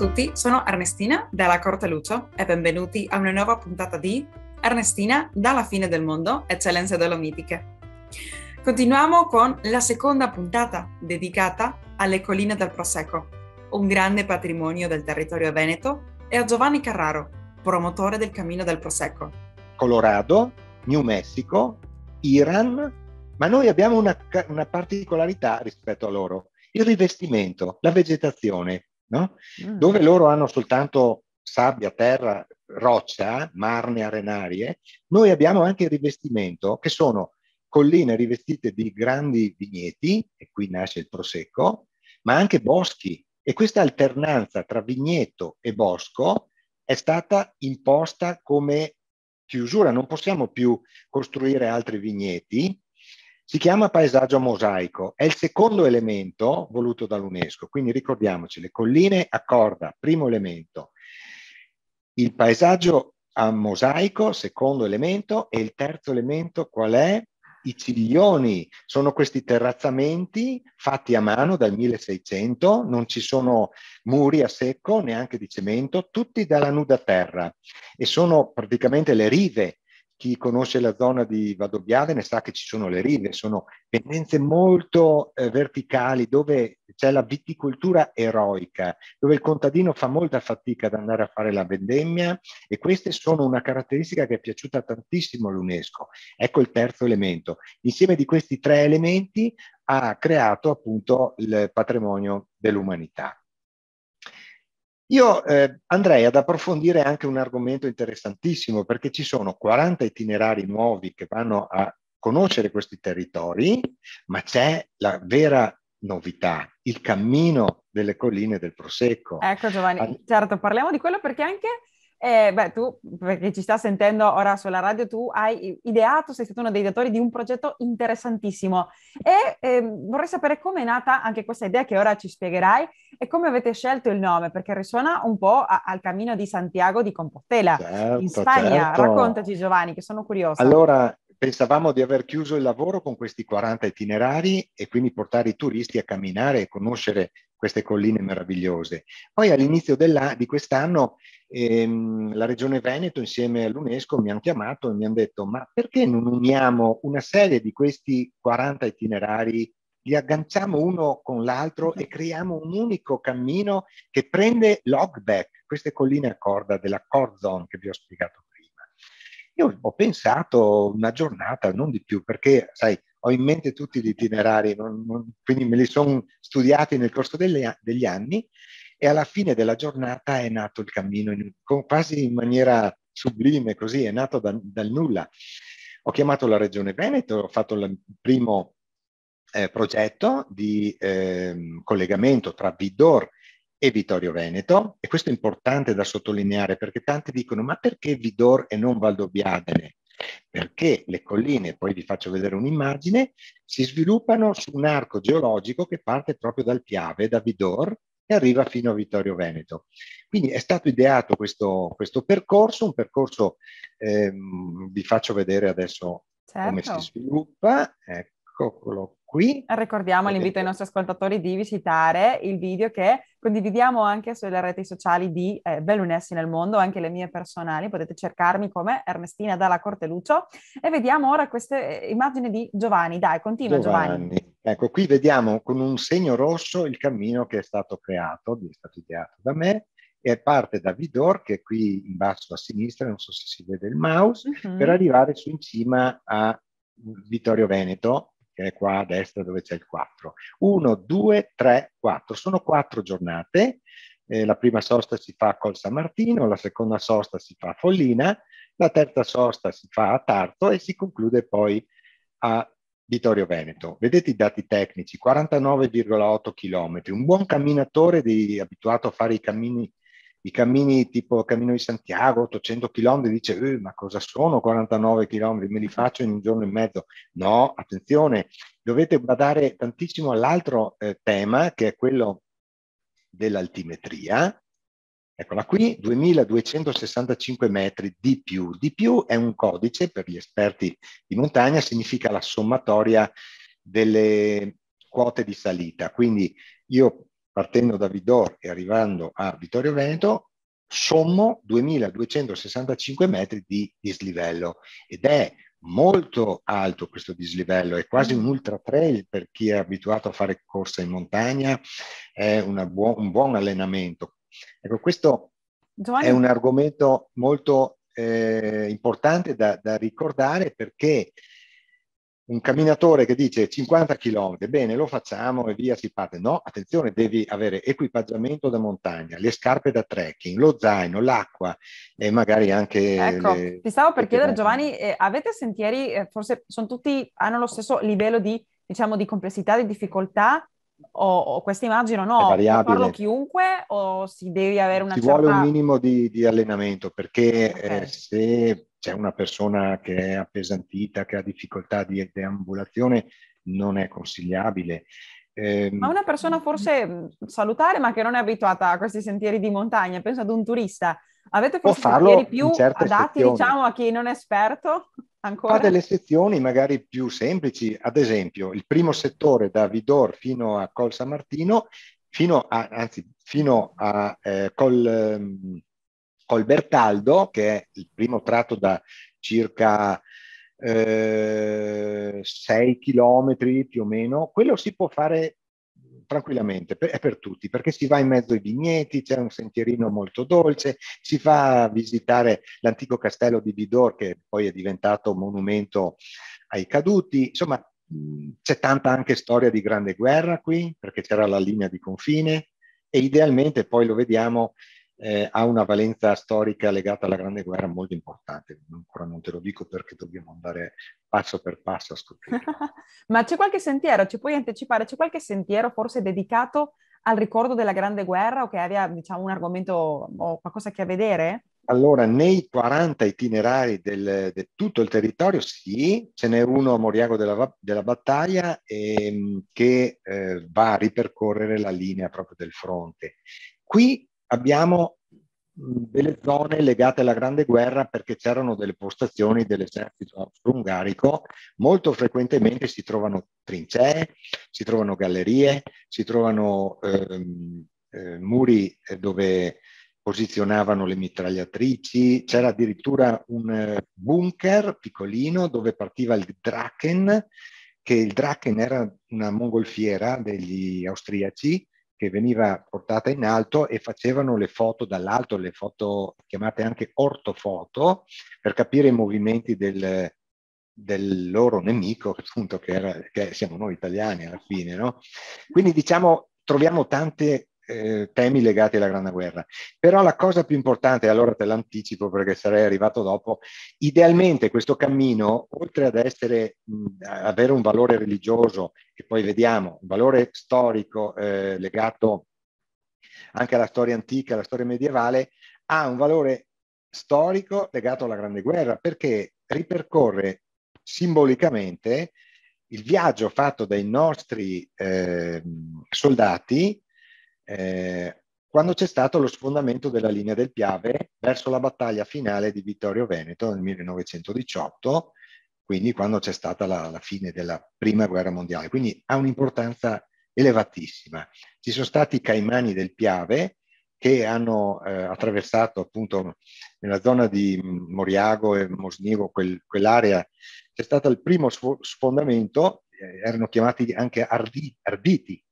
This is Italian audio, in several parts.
A tutti, sono Ernestina dalla Corte Lucio e benvenuti a una nuova puntata di Ernestina dalla fine del mondo, eccellenze dolomitiche. Continuiamo con la seconda puntata dedicata alle colline del Prosecco, un grande patrimonio del territorio veneto, e a Giovanni Carraro, promotore del Cammino del Prosecco. Colorado, New Mexico, Iran, ma noi abbiamo una, una particolarità rispetto a loro, il rivestimento, la vegetazione no? mm. dove loro hanno soltanto sabbia, terra, roccia, marne arenarie, noi abbiamo anche il rivestimento che sono colline rivestite di grandi vigneti, e qui nasce il prosecco, ma anche boschi. E questa alternanza tra vigneto e bosco è stata imposta come chiusura. Non possiamo più costruire altri vigneti, si chiama paesaggio mosaico, è il secondo elemento voluto dall'UNESCO, quindi ricordiamoci, le colline a corda, primo elemento, il paesaggio a mosaico, secondo elemento, e il terzo elemento qual è? I ciglioni sono questi terrazzamenti fatti a mano dal 1600, non ci sono muri a secco, neanche di cemento, tutti dalla nuda terra e sono praticamente le rive chi conosce la zona di Vadobbiade ne sa che ci sono le rive, sono pendenze molto eh, verticali dove c'è la viticoltura eroica, dove il contadino fa molta fatica ad andare a fare la vendemmia e queste sono una caratteristica che è piaciuta tantissimo all'UNESCO. Ecco il terzo elemento. Insieme di questi tre elementi ha creato appunto il patrimonio dell'umanità. Io eh, andrei ad approfondire anche un argomento interessantissimo perché ci sono 40 itinerari nuovi che vanno a conoscere questi territori, ma c'è la vera novità, il cammino delle colline del Prosecco. Ecco Giovanni, certo, parliamo di quello perché anche eh, beh, tu, perché ci sta sentendo ora sulla radio, tu hai ideato, sei stato uno dei datori di un progetto interessantissimo e eh, vorrei sapere come è nata anche questa idea che ora ci spiegherai e come avete scelto il nome, perché risuona un po' a, al cammino di Santiago di Compostela certo, in Spagna. Certo. Raccontaci Giovanni, che sono curiosa. Allora, pensavamo di aver chiuso il lavoro con questi 40 itinerari e quindi portare i turisti a camminare e conoscere queste colline meravigliose. Poi all'inizio di quest'anno ehm, la Regione Veneto insieme all'UNESCO mi hanno chiamato e mi hanno detto ma perché non uniamo una serie di questi 40 itinerari, li agganciamo uno con l'altro e creiamo un unico cammino che prende l'Ogback, queste colline a corda della Cord Zone che vi ho spiegato. Io ho pensato una giornata, non di più, perché sai, ho in mente tutti gli itinerari, non, non, quindi me li sono studiati nel corso delle, degli anni e alla fine della giornata è nato il cammino, in, quasi in maniera sublime, così, è nato da, dal nulla. Ho chiamato la Regione Veneto, ho fatto il primo eh, progetto di eh, collegamento tra Vidor e Vittorio Veneto e questo è importante da sottolineare perché tanti dicono ma perché Vidor e non Valdobbiadene? perché le colline, poi vi faccio vedere un'immagine, si sviluppano su un arco geologico che parte proprio dal Piave, da Vidor, e arriva fino a Vittorio Veneto. Quindi è stato ideato questo, questo percorso, un percorso, ehm, vi faccio vedere adesso certo. come si sviluppa, eccolo qui. Ricordiamo l'invito ai nostri ascoltatori di visitare il video che condividiamo anche sulle reti sociali di eh, Bellunessi nel mondo, anche le mie personali, potete cercarmi come Ernestina Dalla Corteluccio e vediamo ora queste eh, immagini di Giovanni. Dai, continua Giovanni. Giovanni. Ecco, qui vediamo con un segno rosso il cammino che è stato creato, è stato ideato da me, e parte da Vidor, che è qui in basso a sinistra, non so se si vede il mouse, uh-huh. per arrivare su in cima a Vittorio Veneto, che è qua a destra dove c'è il 4. 1, 2, 3, 4. Sono quattro giornate. Eh, la prima sosta si fa Col San Martino, la seconda sosta si fa a Follina, la terza sosta si fa a Tarto e si conclude poi a Vittorio Veneto. Vedete i dati tecnici, 49,8 km. Un buon camminatore di, abituato a fare i cammini i cammini tipo Cammino di Santiago, 800 km, dice eh, ma cosa sono 49 km, me li faccio in un giorno e mezzo. No, attenzione, dovete badare tantissimo all'altro eh, tema che è quello dell'altimetria. Eccola qui, 2265 metri di più. Di più è un codice per gli esperti di montagna, significa la sommatoria delle quote di salita. Quindi io partendo da Vidor e arrivando a Vittorio Veneto, sommo 2265 metri di dislivello ed è molto alto questo dislivello, è quasi un mm. ultra trail per chi è abituato a fare corsa in montagna, è buo- un buon allenamento. Ecco, questo Giovanni... è un argomento molto eh, importante da, da ricordare perché un camminatore che dice 50 km, bene, lo facciamo e via si parte. No, attenzione, devi avere equipaggiamento da montagna, le scarpe da trekking, lo zaino, l'acqua e magari anche... Ecco, le, ti stavo per chiedere Giovanni, eh, avete sentieri, eh, forse sono tutti, hanno lo stesso livello di, diciamo, di complessità, di difficoltà? O, o questa immagino no, può farlo chiunque o si deve avere una Ci certa... vuole un minimo di, di allenamento perché okay. eh, se c'è una persona che è appesantita, che ha difficoltà di deambulazione, non è consigliabile. Eh, ma una persona forse salutare, ma che non è abituata a questi sentieri di montagna, penso ad un turista, avete forse sentieri più adatti, sezioni. diciamo, a chi non è esperto? Ancora? Ha delle sezioni magari più semplici, ad esempio il primo settore da Vidor fino a Col San Martino, fino a, anzi, fino a eh, Col... Um, Col Bertaldo, che è il primo tratto da circa eh, 6 chilometri più o meno, quello si può fare tranquillamente, è per tutti, perché si va in mezzo ai vigneti, c'è un sentierino molto dolce, si fa visitare l'antico castello di Vidor che poi è diventato monumento ai caduti, insomma c'è tanta anche storia di grande guerra qui, perché c'era la linea di confine e idealmente poi lo vediamo eh, ha una valenza storica legata alla Grande Guerra molto importante. Ancora non te lo dico perché dobbiamo andare passo per passo a scoprire. Ma c'è qualche sentiero, ci puoi anticipare, c'è qualche sentiero forse dedicato al ricordo della Grande Guerra o che abbia diciamo, un argomento o qualcosa che a vedere? Allora, nei 40 itinerari del, di tutto il territorio, sì, ce n'è uno a Moriago della, della Battaglia ehm, che eh, va a ripercorrere la linea proprio del fronte. Qui abbiamo delle zone legate alla Grande Guerra perché c'erano delle postazioni dell'esercito austro-ungarico, molto frequentemente si trovano trincee, si trovano gallerie, si trovano ehm, eh, muri dove posizionavano le mitragliatrici, c'era addirittura un eh, bunker piccolino dove partiva il Draken, che il Draken era una mongolfiera degli austriaci che veniva portata in alto e facevano le foto dall'alto, le foto chiamate anche ortofoto, per capire i movimenti del, del loro nemico, appunto, che, era, che siamo noi italiani alla fine. No? Quindi diciamo, troviamo tante eh, temi legati alla Grande Guerra. Però la cosa più importante, allora te l'anticipo perché sarei arrivato dopo, idealmente questo cammino, oltre ad essere, mh, avere un valore religioso, e poi vediamo, un valore storico eh, legato anche alla storia antica, alla storia medievale, ha un valore storico legato alla Grande Guerra, perché ripercorre simbolicamente il viaggio fatto dai nostri eh, soldati eh, quando c'è stato lo sfondamento della linea del Piave verso la battaglia finale di Vittorio Veneto nel 1918, quindi quando c'è stata la, la fine della prima guerra mondiale. Quindi ha un'importanza elevatissima. Ci sono stati i caimani del Piave che hanno eh, attraversato appunto nella zona di Moriago e Mosnivo, quel, quell'area, c'è stato il primo sfondamento, eh, erano chiamati anche ardi, arditi,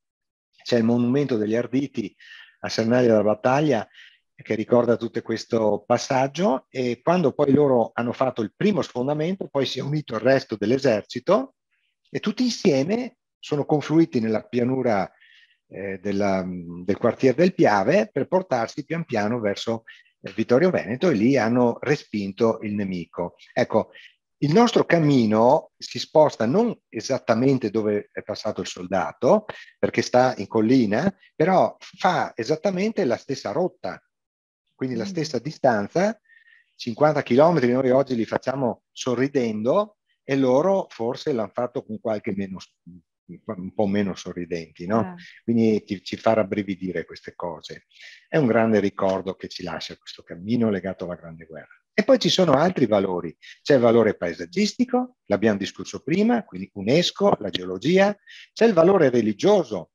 c'è il monumento degli Arditi a Sernalia della Battaglia che ricorda tutto questo passaggio e quando poi loro hanno fatto il primo sfondamento poi si è unito il resto dell'esercito e tutti insieme sono confluiti nella pianura eh, della, del quartiere del Piave per portarsi pian piano verso Vittorio Veneto e lì hanno respinto il nemico. Ecco, il nostro cammino si sposta non esattamente dove è passato il soldato, perché sta in collina, però fa esattamente la stessa rotta, quindi la mm. stessa distanza, 50 km, noi oggi li facciamo sorridendo e loro forse l'hanno fatto con qualche meno, un po' meno sorridenti, no? Eh. Quindi ci, ci fa rabbrividire queste cose. È un grande ricordo che ci lascia questo cammino legato alla Grande Guerra. E poi ci sono altri valori. C'è il valore paesaggistico, l'abbiamo discusso prima, quindi UNESCO, la geologia, c'è il valore religioso.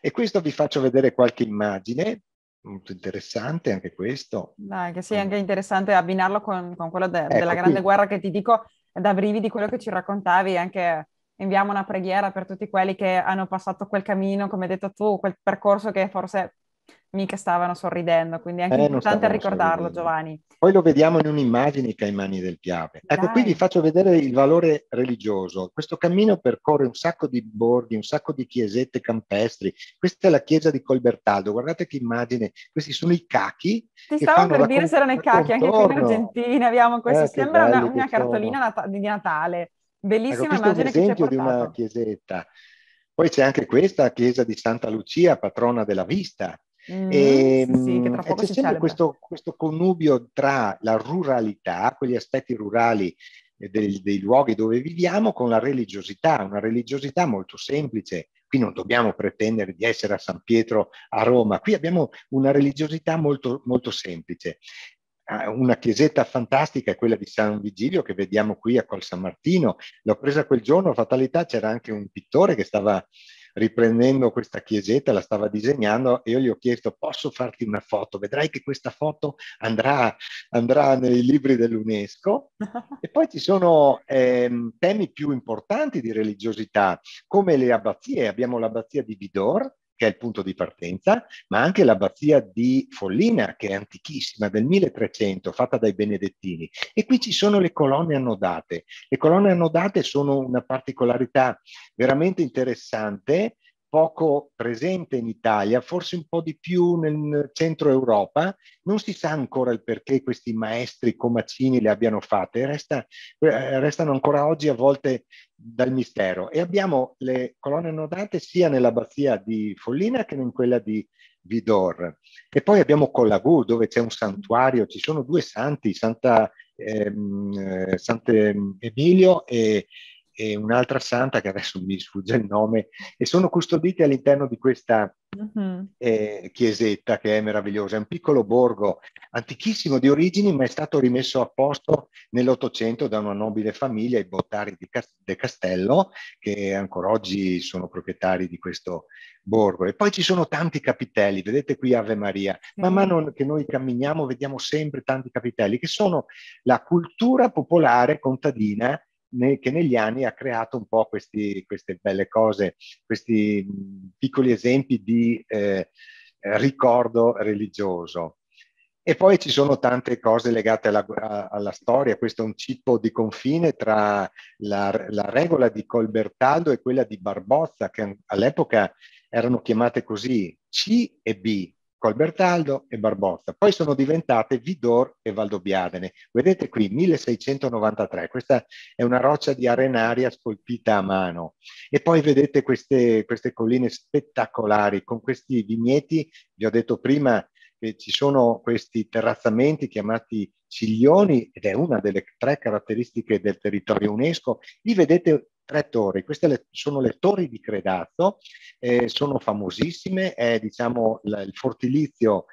E questo vi faccio vedere qualche immagine, molto interessante anche questo. Dai, che sia anche interessante abbinarlo con, con quello de- ecco, della Grande qui. Guerra che ti dico, da brividi quello che ci raccontavi, anche inviamo una preghiera per tutti quelli che hanno passato quel cammino, come hai detto tu, quel percorso che forse mica stavano sorridendo, quindi è anche eh, importante ricordarlo, Giovanni. Poi lo vediamo in un'immagine, i caimani del Piave. Ecco, Dai. qui vi faccio vedere il valore religioso. Questo cammino percorre un sacco di borghi, un sacco di chiesette campestri. Questa è la chiesa di Colbertaldo, guardate che immagine, questi sono i cachi. Ti stavo per dire se erano i cachi, anche qui in Argentina abbiamo questo, eh, sembra una, una cartolina nat- di Natale. Bellissima ecco, immagine è un esempio di una chiesetta. Poi c'è anche questa chiesa di Santa Lucia, patrona della vista, Mm, e, sì, tra poco c'è sempre questo, questo, connubio tra la ruralità, quegli aspetti rurali dei, dei, luoghi dove viviamo, con la religiosità, una religiosità molto semplice. Qui non dobbiamo pretendere di essere a San Pietro a Roma, qui abbiamo una religiosità molto, molto semplice. Ah, una chiesetta fantastica è quella di San Vigilio che vediamo qui a Col San Martino. L'ho presa quel giorno, fatalità, c'era anche un pittore che stava riprendendo questa chiesetta, la stava disegnando e io gli ho chiesto posso farti una foto? Vedrai che questa foto andrà, andrà nei libri dell'UNESCO. e poi ci sono ehm, temi più importanti di religiosità, come le abbazie. Abbiamo l'abbazia di Vidor, che è il punto di partenza, ma anche l'abbazia di Follina, che è antichissima, del 1300, fatta dai benedettini. E qui ci sono le colonne annodate. Le colonne annodate sono una particolarità veramente interessante poco presente in Italia, forse un po' di più nel centro Europa. Non si sa ancora il perché questi maestri comacini le abbiano fatte, Resta, eh, restano ancora oggi avvolte dal mistero. E abbiamo le colonne nodate sia nell'abbazia di Follina che in quella di Vidor. E poi abbiamo Collagù, dove c'è un santuario, ci sono due santi, Santa, ehm, eh, Sant'Emilio e e un'altra santa che adesso mi sfugge il nome, e sono custoditi all'interno di questa uh-huh. eh, chiesetta che è meravigliosa. È un piccolo borgo antichissimo di origini, ma è stato rimesso a posto nell'Ottocento da una nobile famiglia, i Bottari di Cas- de Castello, che ancora oggi sono proprietari di questo borgo. E poi ci sono tanti capitelli, vedete qui Ave Maria. Man mano che noi camminiamo vediamo sempre tanti capitelli, che sono la cultura popolare contadina che negli anni ha creato un po' questi, queste belle cose, questi piccoli esempi di eh, ricordo religioso. E poi ci sono tante cose legate alla, alla, storia, questo è un cippo di confine tra la, la regola di Colbertaldo e quella di Barbozza, che all'epoca erano chiamate così C e B, Colbertaldo e Barbozza. Poi sono diventate Vidor e Valdobbiadene. Vedete qui, 1693, questa è una roccia di arenaria scolpita a mano. E poi vedete queste, queste colline spettacolari con questi vigneti, vi ho detto prima che ci sono questi terrazzamenti chiamati ciglioni ed è una delle tre caratteristiche del territorio UNESCO. Lì vedete tre torri. Queste le, sono le torri di Credazzo, eh, sono famosissime, è diciamo la, il fortilizio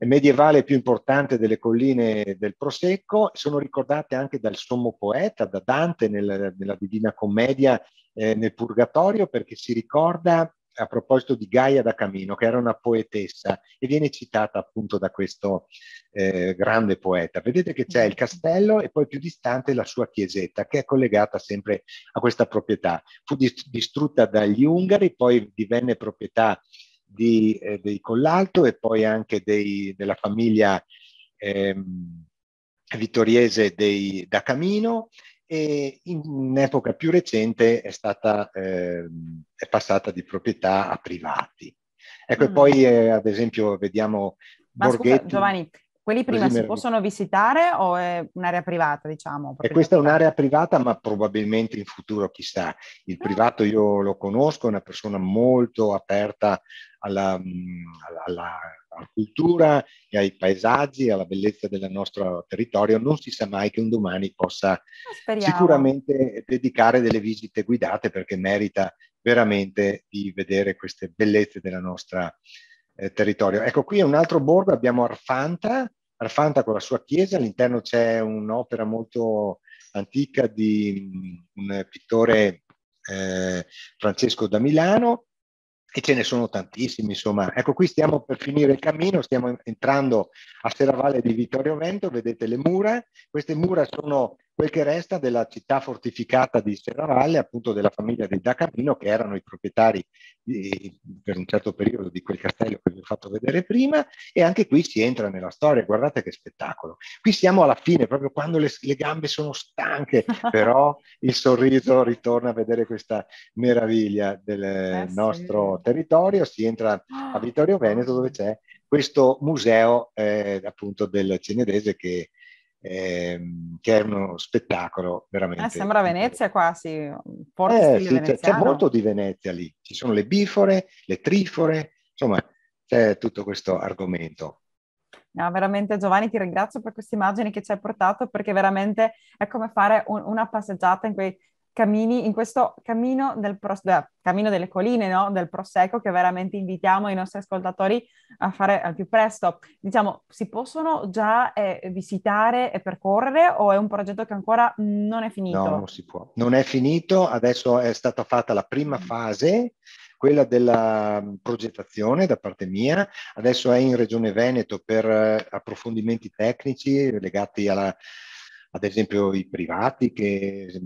medievale più importante delle colline del Prosecco, sono ricordate anche dal sommo poeta, da Dante nel, nella Divina Commedia, eh, nel Purgatorio, perché si ricorda a proposito di Gaia da Camino, che era una poetessa e viene citata appunto da questo eh, grande poeta. Vedete che c'è il castello e poi più distante la sua chiesetta, che è collegata sempre a questa proprietà. Fu distrutta dagli Ungari, poi divenne proprietà di, eh, dei Collalto e poi anche dei, della famiglia ehm, vittoriese dei Da Camino e in epoca più recente è, stata, eh, è passata di proprietà a privati. Ecco, mm. e poi eh, ad esempio vediamo Ma Borghetti. Scusa, Giovanni, quelli prima si possono visitare o è un'area privata, diciamo? E questa è un'area privata, ma probabilmente in futuro chissà. Il ah. privato io lo conosco, è una persona molto aperta alla, mm, alla, alla alla cultura e ai paesaggi, alla bellezza del nostro territorio, non si sa mai che un domani possa Speriamo. sicuramente dedicare delle visite guidate perché merita veramente di vedere queste bellezze del nostro eh, territorio. Ecco, qui è un altro borgo, abbiamo Arfanta, Arfanta con la sua chiesa, all'interno c'è un'opera molto antica di un pittore eh, Francesco da Milano, e ce ne sono tantissimi, insomma. Ecco, qui stiamo per finire il cammino, stiamo entrando a Serravalle di Vittorio Vento, vedete le mura, queste mura sono quel che resta della città fortificata di Serravalle, appunto della famiglia dei Da Camino, che erano i proprietari di, per un certo periodo di quel castello che vi ho fatto vedere prima, e anche qui si entra nella storia, guardate che spettacolo. Qui siamo alla fine, proprio quando le, le gambe sono stanche, però il sorriso ritorna a vedere questa meraviglia del eh, nostro sì. territorio, si entra a Vittorio Veneto dove c'è questo museo eh, appunto del Cenedese che ehm, che è uno spettacolo veramente. Eh, sembra Venezia quasi, forte eh, sì, c'è, c'è, molto di Venezia lì, ci sono le bifore, le trifore, insomma c'è tutto questo argomento. No, veramente Giovanni ti ringrazio per queste immagini che ci hai portato perché veramente è come fare un, una passeggiata in quei cammini, in questo cammino, del pros- cammino delle colline, no? del Prosecco, che veramente invitiamo i nostri ascoltatori a fare al più presto. Diciamo, si possono già eh, visitare e percorrere o è un progetto che ancora non è finito? No, non si può. Non è finito, adesso è stata fatta la prima mm. fase, quella della progettazione da parte mia, adesso è in Regione Veneto per eh, approfondimenti tecnici legati alla ad esempio i privati che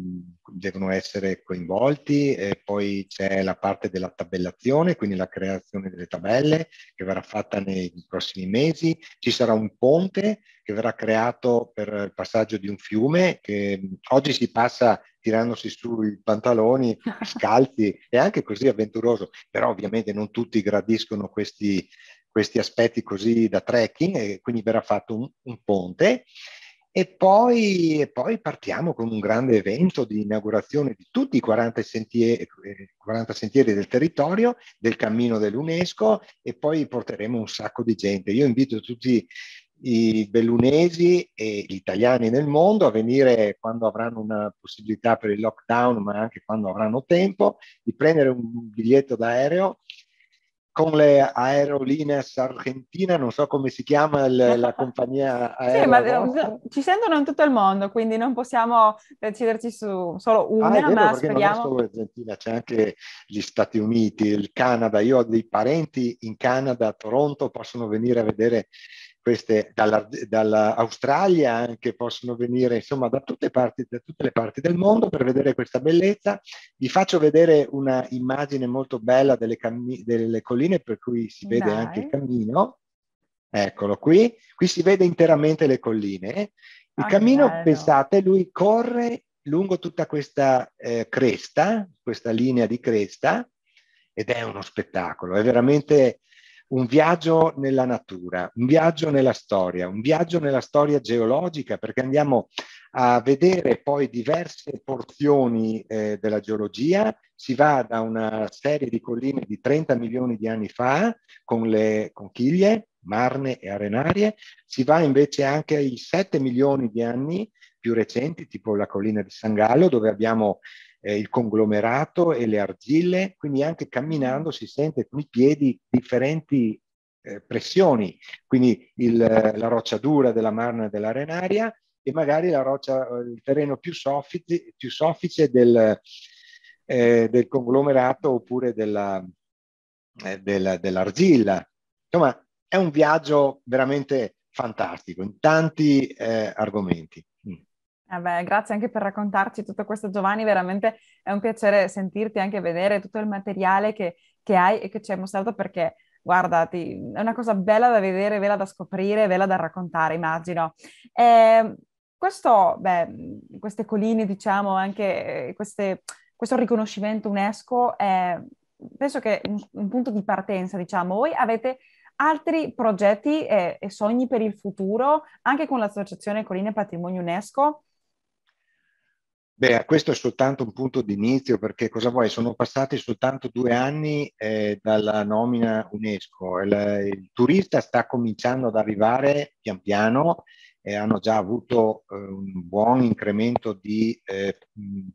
devono essere coinvolti, e poi c'è la parte della tabellazione, quindi la creazione delle tabelle che verrà fatta nei prossimi mesi, ci sarà un ponte che verrà creato per il passaggio di un fiume che oggi si passa tirandosi sui pantaloni scalzi e anche così avventuroso, però ovviamente non tutti gradiscono questi, questi aspetti così da trekking e quindi verrà fatto un, un ponte e poi, e poi, partiamo con un grande evento di inaugurazione di tutti i 40 sentieri, 40 sentieri, del territorio, del cammino dell'UNESCO e poi porteremo un sacco di gente. Io invito tutti i bellunesi e gli italiani nel mondo a venire quando avranno una possibilità per il lockdown, ma anche quando avranno tempo, di prendere un biglietto d'aereo con le Aerolíneas Argentina, non so come si chiama il, la compagnia aerea. sì, ma vostra. ci sentono in tutto il mondo, quindi non possiamo deciderci su solo una, ah, vero, ma speriamo... non è solo l'Argentina, c'è anche gli Stati Uniti, il Canada. Io ho dei parenti in Canada, a Toronto, possono venire a vedere queste dalla, dall'Australia anche possono venire insomma da tutte, parti, da tutte, le parti del mondo per vedere questa bellezza. Vi faccio vedere una immagine molto bella delle, delle colline per cui si vede Dai. anche il cammino. Eccolo qui, qui si vede interamente le colline. Il ah, cammino, bello. pensate, lui corre lungo tutta questa eh, cresta, questa linea di cresta, ed è uno spettacolo, è veramente un viaggio nella natura, un viaggio nella storia, un viaggio nella storia geologica, perché andiamo a vedere poi diverse porzioni eh, della geologia, si va da una serie di colline di 30 milioni di anni fa con le conchiglie, marne e arenarie, si va invece anche ai 7 milioni di anni più recenti, tipo la collina di San Gallo, dove abbiamo eh, il conglomerato e le argille, quindi anche camminando si sente con i piedi differenti eh, pressioni, quindi il, la roccia dura della marna e dell'arenaria e magari la roccia, il terreno più soffice, più soffice del, eh, del, conglomerato oppure della, eh, della, dell'argilla. Insomma, è un viaggio veramente fantastico in tanti eh, argomenti. Eh beh, grazie anche per raccontarci tutto questo Giovanni, veramente è un piacere sentirti anche vedere tutto il materiale che, che hai e che ci hai mostrato perché guarda, è una cosa bella da vedere, bella da scoprire, bella da raccontare, immagino. Eh, questo, beh, queste colline, diciamo, anche queste, questo riconoscimento UNESCO è, penso che un, un punto di partenza, diciamo. Voi avete altri progetti e, e, sogni per il futuro, anche con l'Associazione Colline Patrimonio UNESCO? Beh, questo è soltanto un punto di inizio perché cosa vuoi? Sono passati soltanto due anni eh, dalla nomina UNESCO. Il, il, turista sta cominciando ad arrivare pian piano e hanno già avuto eh, un buon incremento di eh,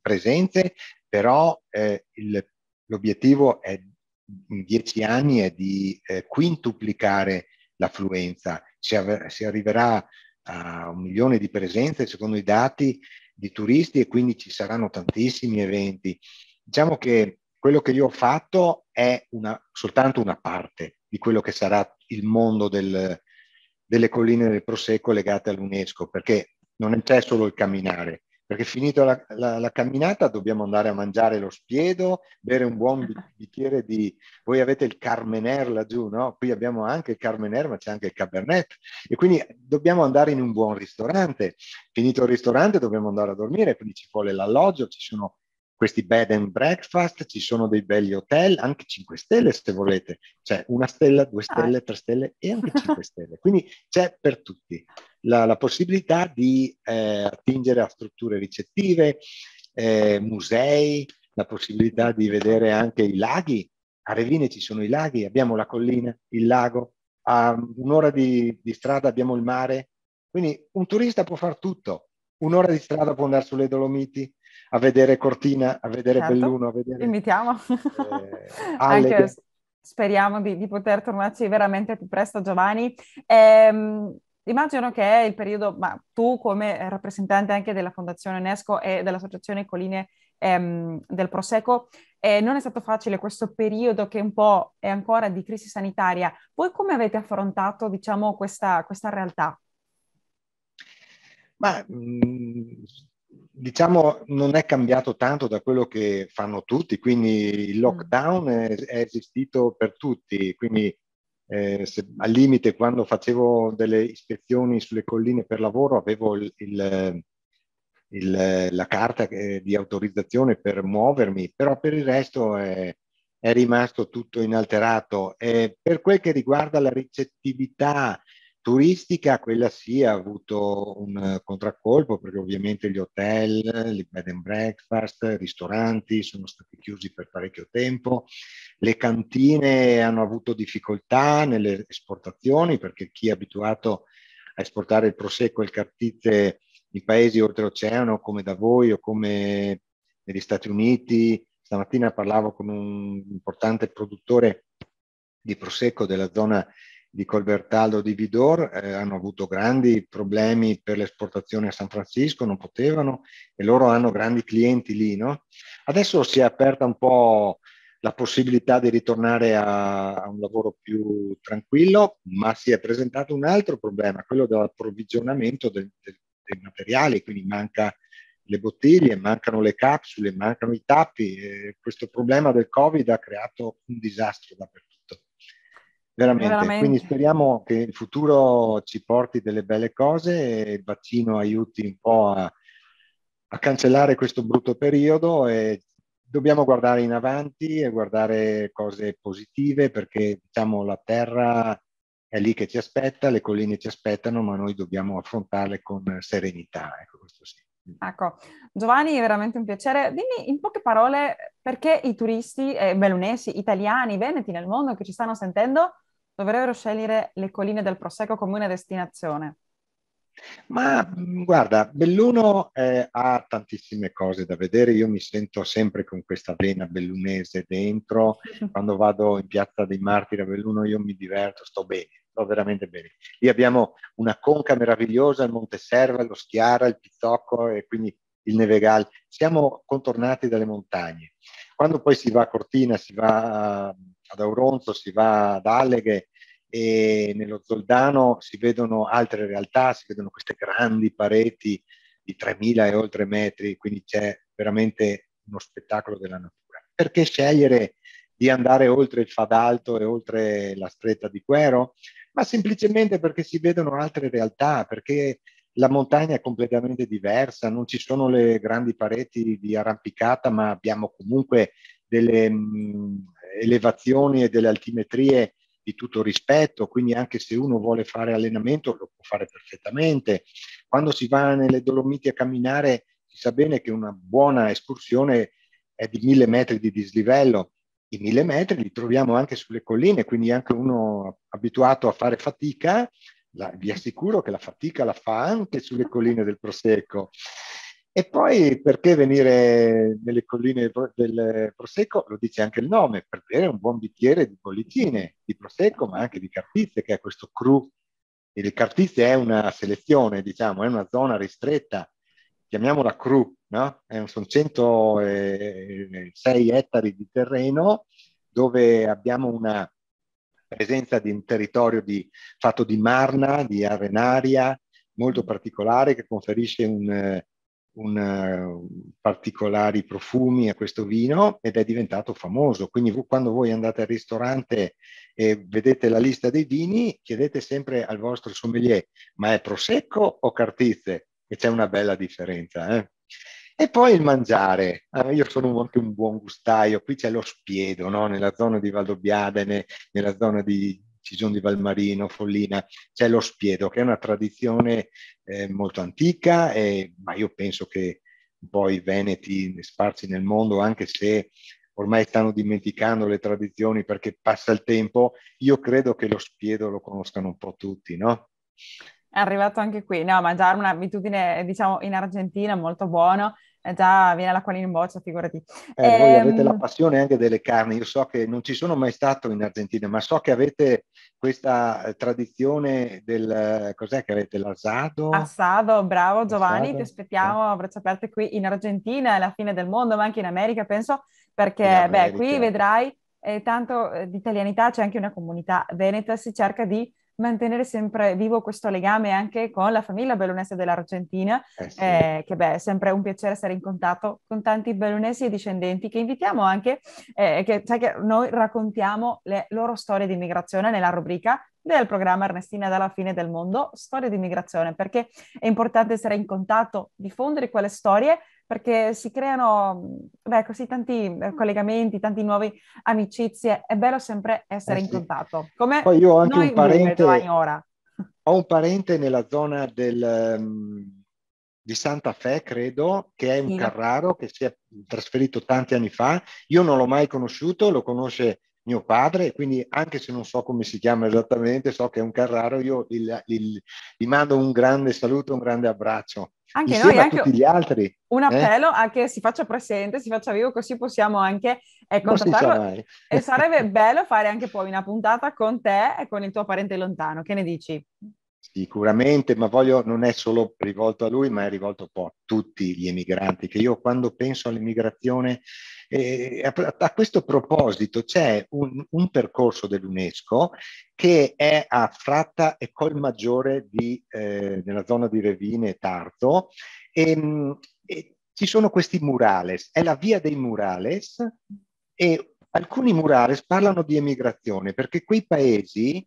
presenze, però eh, il, l'obiettivo è in dieci anni è di eh, quintuplicare l'affluenza. Si, si arriverà a un milione di presenze secondo i dati di turisti e quindi ci saranno tantissimi eventi. Diciamo che quello che io ho fatto è una, soltanto una parte di quello che sarà il mondo del, delle colline del Prosecco legate all'UNESCO, perché non c'è solo il camminare, perché finito la, la, la, camminata dobbiamo andare a mangiare lo spiedo, bere un buon bicchiere di... Voi avete il Carmener laggiù, no? Qui abbiamo anche il Carmener, ma c'è anche il Cabernet. E quindi dobbiamo andare in un buon ristorante. Finito il ristorante dobbiamo andare a dormire, quindi ci vuole l'alloggio, ci sono questi bed and breakfast, ci sono dei belli hotel, anche 5 stelle se volete, cioè una stella, due ah. stelle, tre stelle e anche 5 stelle. Quindi c'è per tutti la, la possibilità di eh, attingere a strutture ricettive, eh, musei, la possibilità di vedere anche i laghi. A Revine ci sono i laghi, abbiamo la collina, il lago, a un'ora di, di strada abbiamo il mare. Quindi un turista può fare tutto. Un'ora di strada può andare sulle Dolomiti, a vedere Cortina, a vedere certo. Belluno, a vedere... Invitiamo. Eh, Anche speriamo di, di, poter tornarci veramente più presto, Giovanni. Ehm, immagino che è il periodo, ma tu come rappresentante anche della Fondazione UNESCO e dell'Associazione Colline ehm, del Prosecco, eh, non è stato facile questo periodo che un po' è ancora di crisi sanitaria. Voi come avete affrontato, diciamo, questa, questa realtà? Ma mh, diciamo non è cambiato tanto da quello che fanno tutti, quindi il mm. lockdown è, è esistito per tutti, quindi eh, se, al limite quando facevo delle ispezioni sulle colline per lavoro avevo il, il, il, la carta che, di autorizzazione per muovermi, però per il resto è, è rimasto tutto inalterato. E per quel che riguarda la ricettività turistica, quella sì ha avuto un contraccolpo perché ovviamente gli hotel, i bed and breakfast, i ristoranti sono stati chiusi per parecchio tempo, le cantine hanno avuto difficoltà nelle esportazioni perché chi è abituato a esportare il prosecco e il cartite in paesi oltreoceano come da voi o come negli Stati Uniti, stamattina parlavo con un importante produttore di prosecco della zona di Colbertaldo di Vidor eh, hanno avuto grandi problemi per l'esportazione a San Francisco, non potevano e loro hanno grandi clienti lì. No? Adesso si è aperta un po' la possibilità di ritornare a, a, un lavoro più tranquillo, ma si è presentato un altro problema, quello dell'approvvigionamento del, del, dei materiali, quindi manca le bottiglie, mancano le capsule, mancano i tappi. E questo problema del Covid ha creato un disastro dappertutto. Veramente. Veramente. Quindi speriamo che il futuro ci porti delle belle cose e il vaccino aiuti un po' a, a cancellare questo brutto periodo e dobbiamo guardare in avanti e guardare cose positive perché diciamo la terra è lì che ci aspetta, le colline ci aspettano, ma noi dobbiamo affrontarle con serenità. Ecco, questo sì. Ecco, Giovanni, è veramente un piacere. Dimmi in poche parole perché i turisti eh, bellunesi, italiani, veneti nel mondo che ci stanno sentendo dovrebbero scegliere le colline del Prosecco come una destinazione? Ma mm, guarda, Belluno eh, ha tantissime cose da vedere, io mi sento sempre con questa vena bellunese dentro, quando vado in piazza dei Martiri a Belluno io mi diverto, sto bene, sto veramente bene. Lì abbiamo una conca meravigliosa, il Monte Serva, lo Schiara, il Pizzocco e quindi il Nevegal, siamo contornati dalle montagne. Quando poi si va a Cortina, si va ad Auronzo, si va ad Alleghe e nello Zoldano si vedono altre realtà, si vedono queste grandi pareti di 3.000 e oltre metri, quindi c'è veramente uno spettacolo della natura. Perché scegliere di andare oltre il Fadalto e oltre la stretta di Quero? Ma semplicemente perché si vedono altre realtà, perché la montagna è completamente diversa, non ci sono le grandi pareti di arrampicata, ma abbiamo comunque delle mh, elevazioni e delle altimetrie di tutto rispetto, quindi anche se uno vuole fare allenamento lo può fare perfettamente. Quando si va nelle Dolomiti a camminare si sa bene che una buona escursione è di mille metri di dislivello. I mille metri li troviamo anche sulle colline, quindi anche uno abituato a fare fatica, la, vi assicuro che la fatica la fa anche sulle colline del Prosecco. E poi perché venire nelle colline del Prosecco? Lo dice anche il nome, per bere un buon bicchiere di bollicine, di Prosecco, ma anche di Cartizze, che è questo cru. Il Cartizze è una selezione, diciamo, è una zona ristretta, chiamiamola cru, no? sono 106 ettari di terreno dove abbiamo una presenza di un territorio di, fatto di marna, di arenaria, molto particolare che conferisce un, un, uh, particolari profumi a questo vino ed è diventato famoso. Quindi quando voi andate al ristorante e vedete la lista dei vini, chiedete sempre al vostro sommelier, ma è prosecco o cartizze? E c'è una bella differenza. Eh? E poi il mangiare. Ah, io sono anche un buon gustaio, qui c'è lo spiedo, no? nella zona di Valdobbiadene, nella zona di Cison di Valmarino, Follina, c'è lo spiedo, che è una tradizione eh, molto antica, eh, ma io penso che poi i veneti sparsi nel mondo, anche se ormai stanno dimenticando le tradizioni perché passa il tempo, io credo che lo spiedo lo conoscano un po' tutti, no? È arrivato anche qui, no, mangiare un'abitudine, diciamo, in Argentina molto buono, eh già viene l'acquolina in boccia, figurati. Eh, ehm... Voi avete la passione anche delle carni, io so che non ci sono mai stato in Argentina, ma so che avete questa eh, tradizione del, cos'è che avete, l'asado? Assado, bravo Giovanni, Assado. ti aspettiamo a braccia aperte qui in Argentina, alla fine del mondo, ma anche in America, penso, perché beh, qui vedrai eh, tanto eh, di italianità, c'è anche una comunità veneta, si cerca di mantenere sempre vivo questo legame anche con la famiglia bellunese dell'Argentina, eh sì. eh, che beh, è sempre un piacere essere in contatto con tanti bellunesi e discendenti che invitiamo anche, eh, che, sai che noi raccontiamo le loro storie di immigrazione nella rubrica del programma Ernestina dalla fine del mondo, storie di immigrazione, perché è importante essere in contatto, diffondere quelle storie perché si creano beh, così tanti eh, collegamenti, tanti nuovi amicizie, è bello sempre essere eh, in contatto. Come Poi io ho anche un parente, ora. ho un parente nella zona del, um, di Santa Fe, credo, che è un sì. Carraro che si è trasferito tanti anni fa. Io non l'ho mai conosciuto, lo conosce mio padre, quindi anche se non so come si chiama esattamente, so che è un Carraro, io gli, mando un grande saluto, un grande abbraccio. Anche noi, anche tutti gli altri. Un eh? appello eh? a che si faccia presente, si faccia vivo, così possiamo anche eh, contattarlo. E sarebbe bello fare anche poi una puntata con te e con il tuo parente lontano. Che ne dici? Sicuramente, ma voglio, non è solo rivolto a lui, ma è rivolto un po' a tutti gli emigranti, che io quando penso all'immigrazione, eh, a, a, questo proposito c'è un, un, percorso dell'UNESCO che è a Fratta e Colmaggiore di, eh, nella zona di Revine e Tarzo, e, ehm, e ci sono questi murales, è la via dei murales e alcuni murales parlano di emigrazione perché quei paesi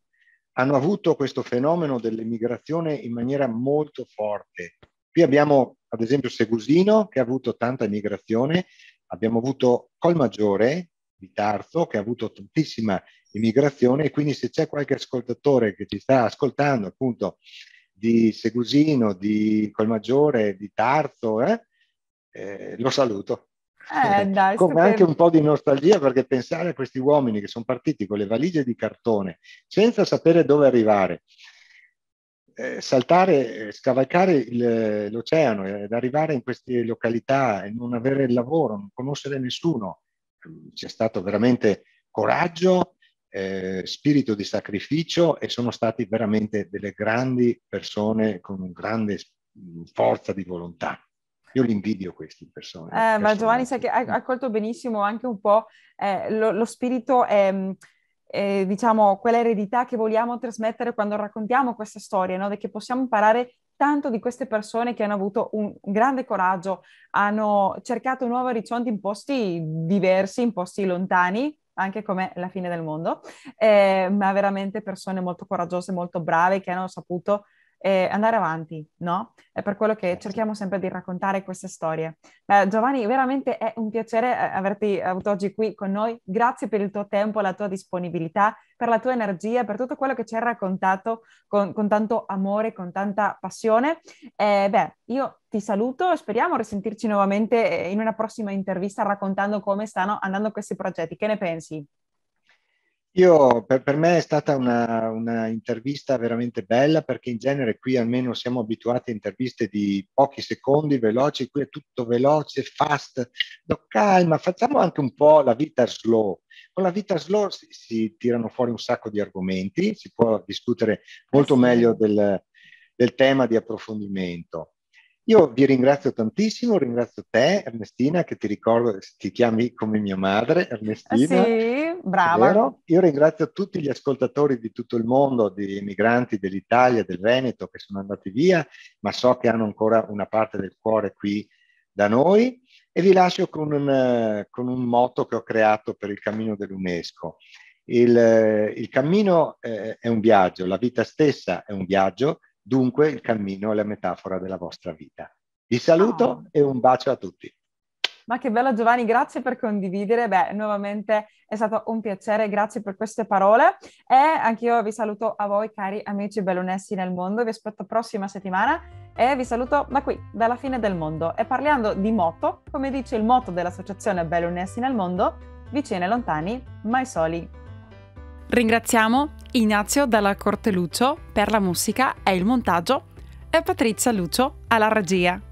hanno avuto questo fenomeno dell'immigrazione in maniera molto forte. Qui abbiamo ad esempio Segusino che ha avuto tanta immigrazione, abbiamo avuto Colmaggiore di Tarzo che ha avuto tantissima immigrazione e quindi se c'è qualche ascoltatore che ci sta ascoltando appunto di Segusino, di Colmaggiore, di Tarzo, eh, eh, lo saluto. Eh, dai, come anche un po' di nostalgia perché pensare a questi uomini che sono partiti con le valigie di cartone senza sapere dove arrivare, eh, saltare, eh, scavalcare il, l'oceano ed arrivare in queste località e non avere il lavoro, non conoscere nessuno, c'è stato veramente coraggio, eh, spirito di sacrificio e sono stati veramente delle grandi persone con grande forza di volontà. Io li invidio queste persone. Eh, ma Giovanni, sai che hai, colto benissimo anche un po' eh, lo, lo, spirito e, eh, diciamo, quella eredità che vogliamo trasmettere quando raccontiamo queste storie, no? che possiamo imparare tanto di queste persone che hanno avuto un grande coraggio, hanno cercato nuovi orizzonti in posti diversi, in posti lontani, anche come la fine del mondo, eh, ma veramente persone molto coraggiose, molto brave che hanno saputo e andare avanti, no? È per quello che certo. cerchiamo sempre di raccontare queste storie. Beh, Giovanni, veramente è un piacere eh, averti avuto oggi qui con noi. Grazie per il tuo tempo, la tua disponibilità, per la tua energia, per tutto quello che ci hai raccontato con, con tanto amore, con tanta passione. Eh, beh, io ti saluto e speriamo risentirci nuovamente in una prossima intervista raccontando come stanno andando questi progetti. Che ne pensi? Io, per, per, me è stata una, una, intervista veramente bella perché in genere qui almeno siamo abituati a interviste di pochi secondi, veloci, qui è tutto veloce, fast, no, calma, facciamo anche un po' la vita slow. Con la vita slow si, si tirano fuori un sacco di argomenti, si può discutere molto eh meglio del, del tema di approfondimento. Io vi ringrazio tantissimo, ringrazio te Ernestina che ti ricordo, ti chiami come mia madre Ernestina. Sì, brava. Io ringrazio tutti gli ascoltatori di tutto il mondo, di emigranti dell'Italia, del Veneto che sono andati via, ma so che hanno ancora una parte del cuore qui da noi e vi lascio con un, con un motto che ho creato per il cammino dell'UNESCO. Il, il cammino eh, è un viaggio, la vita stessa è un viaggio, dunque il cammino è la metafora della vostra vita. Vi saluto oh. e un bacio a tutti. Ma che bello Giovanni, grazie per condividere. Beh, nuovamente è stato un piacere, grazie per queste parole e anch'io vi saluto a voi cari amici bellonessi nel mondo, vi aspetto prossima settimana e vi saluto da qui, dalla fine del mondo. E parlando di moto, come dice il motto dell'associazione Bellonessi nel mondo, vicini e lontani, mai soli. Ringraziamo Ignazio dalla Corte Lucio per la musica e il montaggio e Patrizia Lucio alla regia.